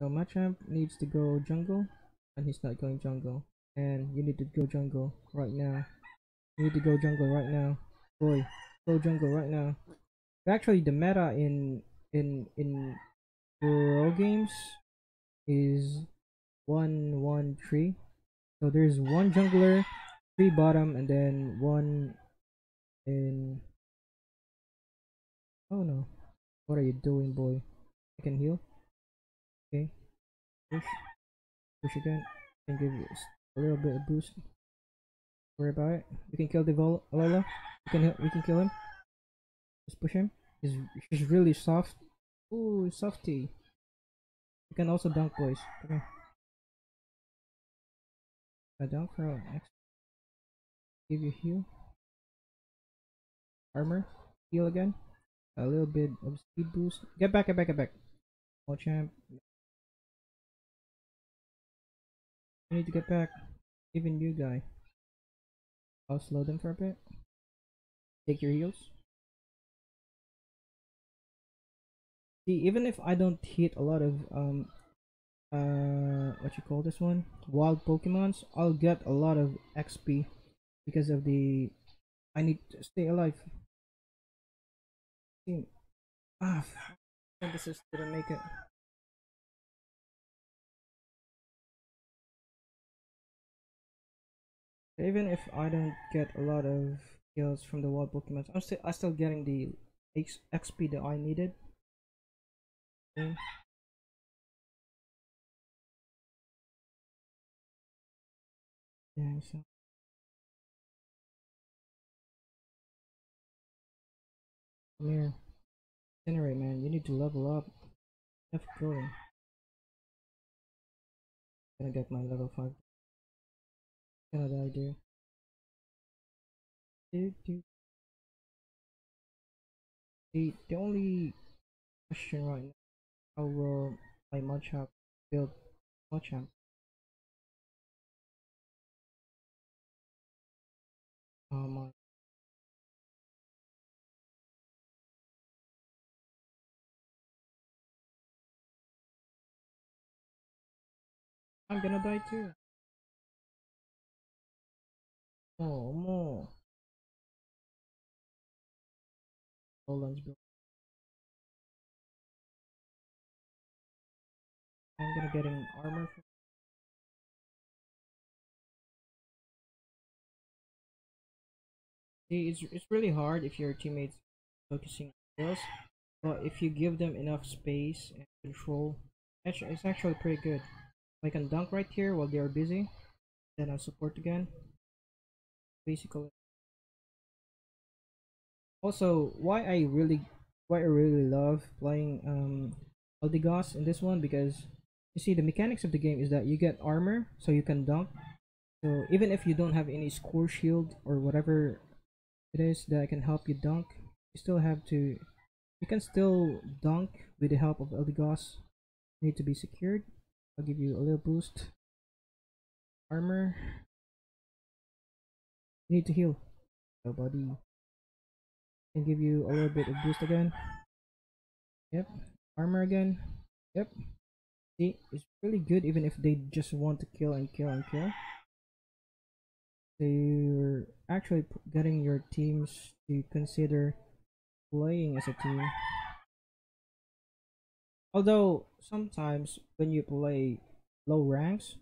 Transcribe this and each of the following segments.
So Machamp needs to go jungle, and he's not going jungle. And you need to go jungle right now. You need to go jungle right now. Boy, go jungle right now. Actually, the meta in in in pro games is one one three. So there's one jungler, three bottom, and then one in. Oh no! What are you doing, boy? I can heal. Okay. Push. Push again. Can give you a little bit of boost. Worry about it. We can kill the Vol Alola. We can we can kill him. Just push him. He's he's really soft. Ooh, softy. You can also dunk, boys. Here. A dunk for X. Give you heal. Armor. Heal again. A little bit of speed boost. Get back, get back, get back. Oh You need to get back. Even you guy. I'll slow them for a bit. Take your heals. See, even if I don't hit a lot of um uh what you call this one wild pokemons i'll get a lot of xp because of the i need to stay alive ah synthesis didn't make it even if i don't get a lot of kills from the wild Pokemon, i'm still i'm still getting the X xp that i needed Okay. Yeah, so come here. Generate man, you need to level up. Keep going. Gonna get my level 5. Gonna die dude. Dude, dude. The, the only question right now, how will my Machamp build Machamp? Oh my. I'm gonna die too. Oh, more. Hold on, bro. I'm gonna get an armor. See, it's it's really hard if your teammates focusing on skills, but if you give them enough space and control, it's it's actually pretty good. I can dunk right here while they are busy, then I'll support again. Basically. Also, why I really, why I really love playing um Eldegoss in this one because you see the mechanics of the game is that you get armor so you can dunk. So even if you don't have any score shield or whatever it is that can help you dunk, you still have to, you can still dunk with the help of Eldegoss. Need to be secured. I'll give you a little boost. Armor. Need to heal. Nobody can give you a little bit of boost again. Yep. Armor again. Yep. See, it's really good even if they just want to kill and kill and kill. They're actually getting your teams to consider playing as a team. Although sometimes when you play low ranks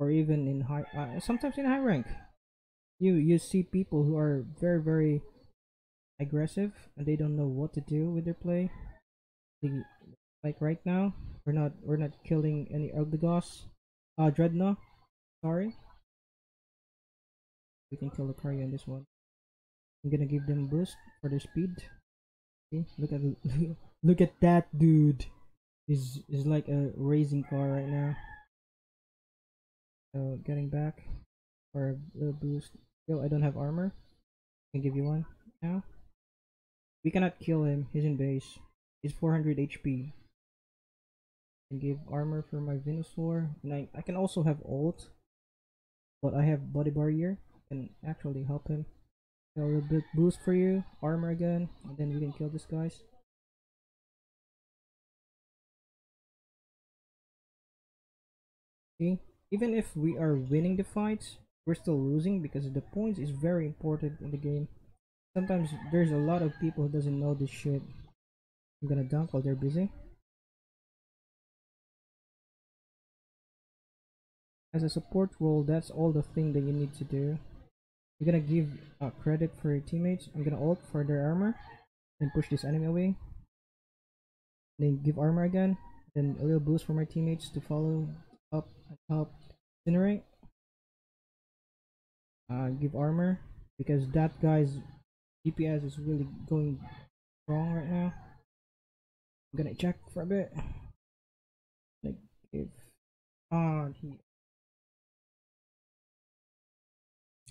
or even in high, uh, sometimes in high rank, you you see people who are very very aggressive and they don't know what to do with their play. They, like right now, we're not we're not killing any Eldegoss. Uh, Drednaw. Sorry. We can kill the Lucario in this one. I'm gonna give them boost for their speed. See, look at look at that dude. Is is like a racing car right now. So getting back for a little boost. Yo, I don't have armor. I can give you one now. We cannot kill him. He's in base. He's 400 HP. I can give armor for my Venusaur. And I, I can also have ult. But I have Buddy Barrier. Can actually help him. a little bit boost for you. Armor again. And then we can kill this guys. See, even if we are winning the fights, we're still losing because the points is very important in the game. Sometimes there's a lot of people who doesn't know this shit. I'm gonna dunk while they're busy. As a support role, that's all the thing that you need to do. You're gonna give uh, credit for your teammates. I'm gonna ult for their armor, and push this enemy away. Then give armor again, then a little boost for my teammates to follow up and help incinerate. Uh, give armor because that guy's DPS is really going wrong right now. I'm gonna check for a bit. Like if ah he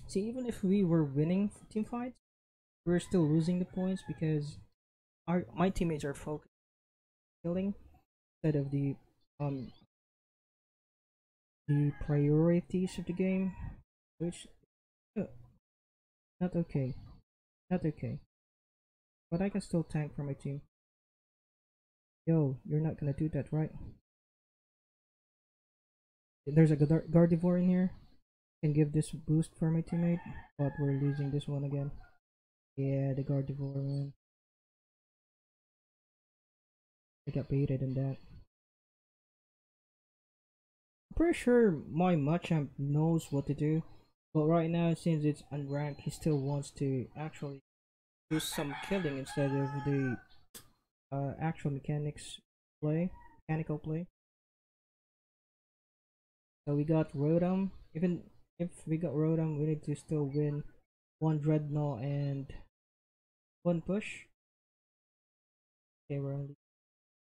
see even if we were winning team fights, we're still losing the points because our my teammates are focused killing instead of the um the priorities of the game, which uh, not okay, not okay. But I can still tank for my team. Yo, you're not gonna do that, right? There's a Gar- Gardevoir in here. Can give this boost for my teammate, but we're losing this one again. Yeah, the Gardevoir man. I got baited in that. I'm pretty sure my Machamp knows what to do, but right now since it's unranked, he still wants to actually do some killing instead of the uh, actual mechanics play, mechanical play. So we got Rotom. Even if we got Rotom, we need to still win one Drednaw and one push. Okay, we're only.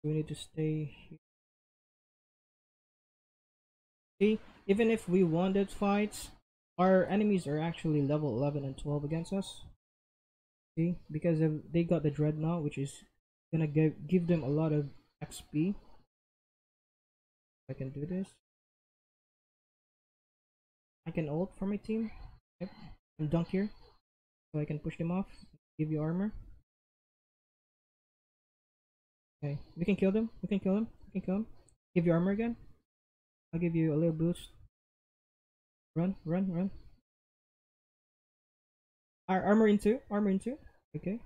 We need to stay here. See, even if we won that fight, our enemies are actually level 11 and 12 against us. See, because they got the Drednaw, which is gonna give give them a lot of XP. I can do this. I can ult for my team. Yep. And dunk here. So I can push them off. Give you armor. Okay. We can kill them. We can kill them. We can kill them. Give you armor again. I'll give you a little boost. Run, run, run. Our armor into, armor into. Okay,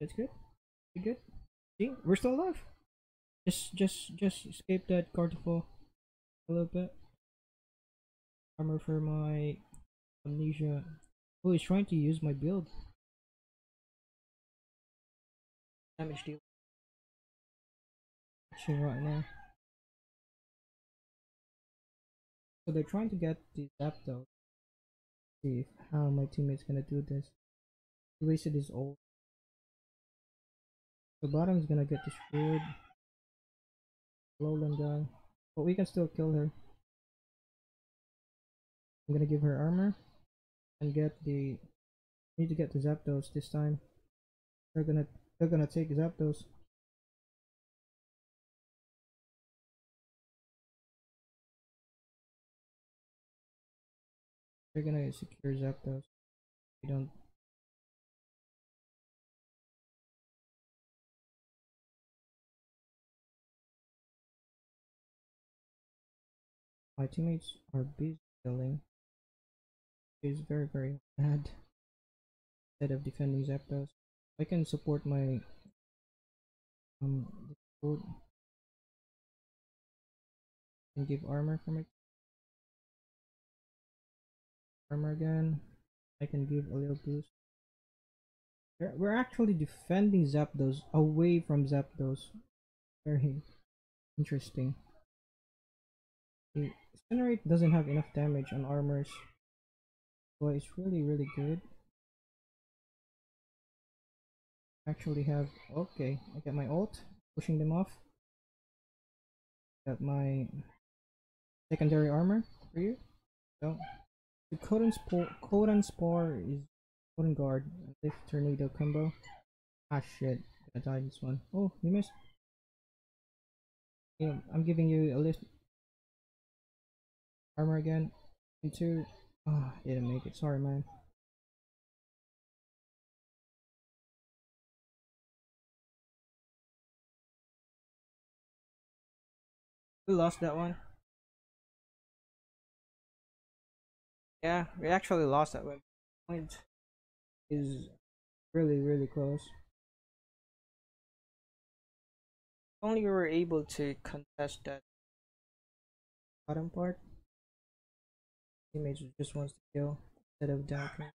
that's good. Pretty good. See, we're still alive. Just, just, just escape that Gardevoir a little bit. Armor for my amnesia. Oh, he's trying to use my build. Damage deal. Actually, right now. So they're trying to get the Zapdos. See how my teammate's gonna do this. He wasted his ult. The bottom is gonna get destroyed. Lowland guy. But we can still kill her. I'm gonna give her armor and get the need to get the Zapdos this time. They're gonna they're gonna take Zapdos. They're gonna secure Zapdos. We don't My teammates are busy killing. Is very very bad. Instead of defending Zapdos, I can support my um and give armor for my armor again. I can give a little boost. We're, actually defending Zapdos away from Zapdos. Very interesting. The Incinerate doesn't have enough damage on armors, but it's really really good. Actually have okay, I got my ult, pushing them off. Got my secondary armor for you. So the Cotton Spore Cotton Spore is Cotton Guard. Leaf Tornado combo. Ah shit. I died this one. Oh, you missed. Yeah, I'm giving you a list armor again. Into ah, oh, didn't make it. Sorry, man. We lost that one. Yeah, we actually lost that one. Point is really really close. If Only we were able to contest that bottom part. Teammates just wants to kill instead of dunking.